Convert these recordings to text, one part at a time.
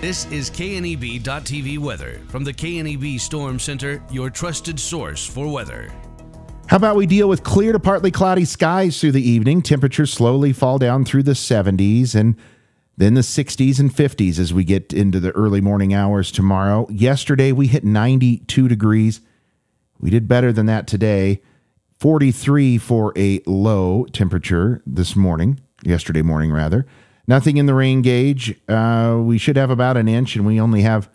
This is KNEB.TV weather from the KNEB Storm Center, your trusted source for weather. How about we deal with clear to partly cloudy skies through the evening? Temperatures slowly fall down through the 70s and then the 60s and 50s as we get into the early morning hours tomorrow. Yesterday we hit 92 degrees. We did better than that today. 43 for a low temperature this morning, yesterday morning rather. Nothing in the rain gauge. Uh, we should have about an inch, and we only have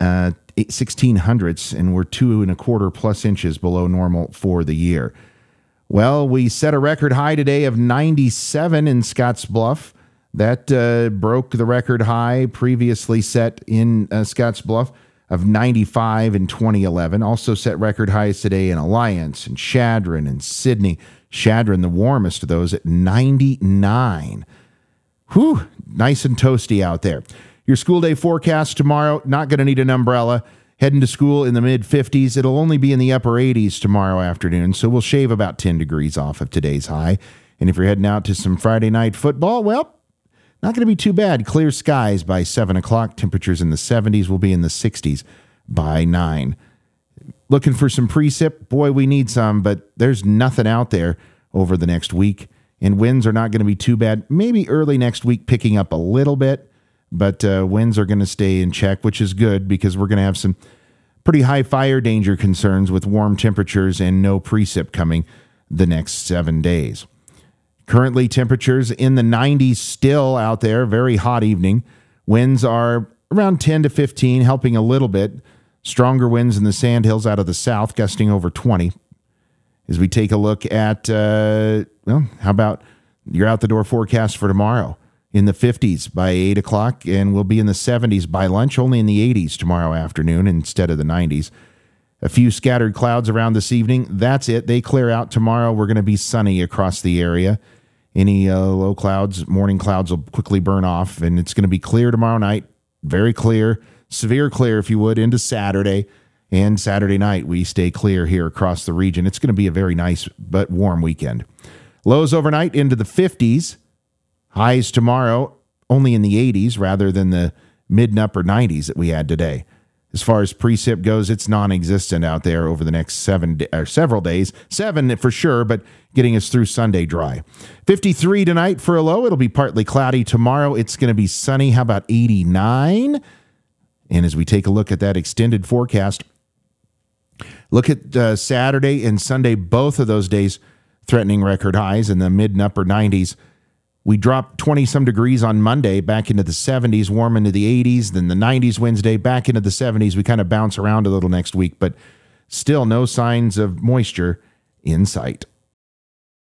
uh, 16 hundredths, and we're two and a quarter plus inches below normal for the year. Well, we set a record high today of 97 in Scottsbluff. That uh, broke the record high previously set in uh, Scottsbluff of 95 in 2011. Also set record highs today in Alliance and Chadron and Sidney. Chadron, the warmest of those, at 99. Whew, nice and toasty out there. Your school day forecast tomorrow, not going to need an umbrella. Heading to school in the mid 50s. It'll only be in the upper 80s tomorrow afternoon, so we'll shave about 10 degrees off of today's high. And if you're heading out to some Friday night football, well, not going to be too bad. Clear skies by 7 o'clock. Temperatures in the 70s will be in the 60s by 9. Looking for some precip? Boy, we need some, but there's nothing out there over the next week and winds are not going to be too bad. Maybe early next week picking up a little bit, but uh, winds are going to stay in check, which is good because we're going to have some pretty high fire danger concerns with warm temperatures and no precip coming the next seven days. Currently, temperatures in the 90s still out there, very hot evening. Winds are around 10 to 15, helping a little bit. Stronger winds in the sandhills out of the south, gusting over 20 as we take a look at, uh, well, how about your out the door forecast for tomorrow? In the 50s by 8 o'clock, and we'll be in the 70s by lunch, only in the 80s tomorrow afternoon instead of the 90s. A few scattered clouds around this evening. That's it. They clear out tomorrow. We're going to be sunny across the area. Any uh, low clouds, morning clouds will quickly burn off, and it's going to be clear tomorrow night. Very clear, severe clear, if you would, into Saturday and Saturday night, we stay clear here across the region. It's going to be a very nice but warm weekend. Lows overnight into the 50s. Highs tomorrow only in the 80s rather than the mid and upper 90s that we had today. As far as precip goes, it's non-existent out there over the next seven or several days. Seven for sure, but getting us through Sunday dry. 53 tonight for a low. It'll be partly cloudy tomorrow. It's going to be sunny. How about 89? And as we take a look at that extended forecast, Look at uh, Saturday and Sunday, both of those days threatening record highs in the mid and upper 90s. We dropped 20 some degrees on Monday, back into the 70s, warm into the 80s, then the 90s Wednesday, back into the 70s. We kind of bounce around a little next week, but still no signs of moisture in sight.